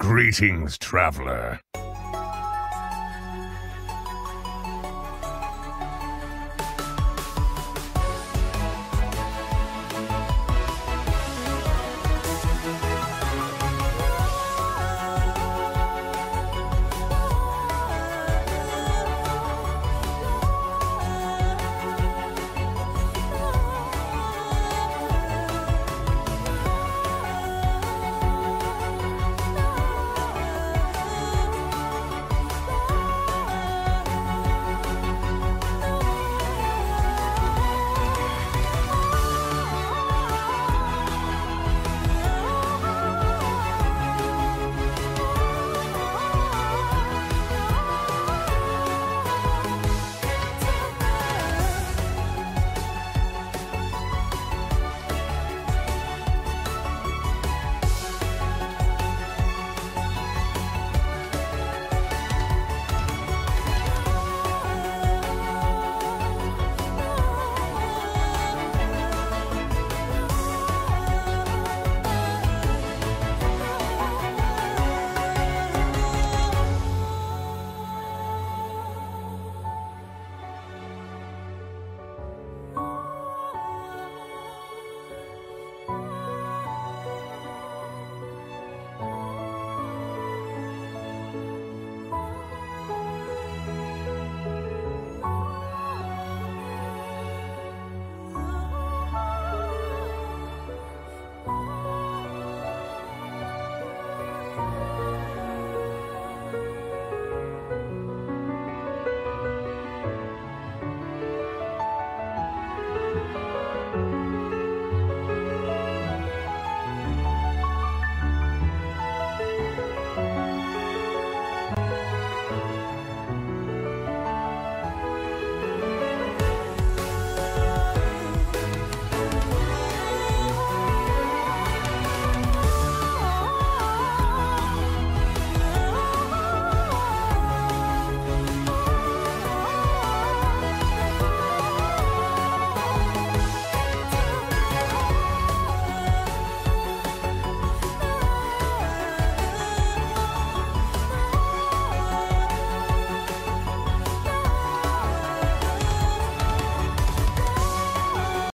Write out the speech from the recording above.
Greetings, traveler.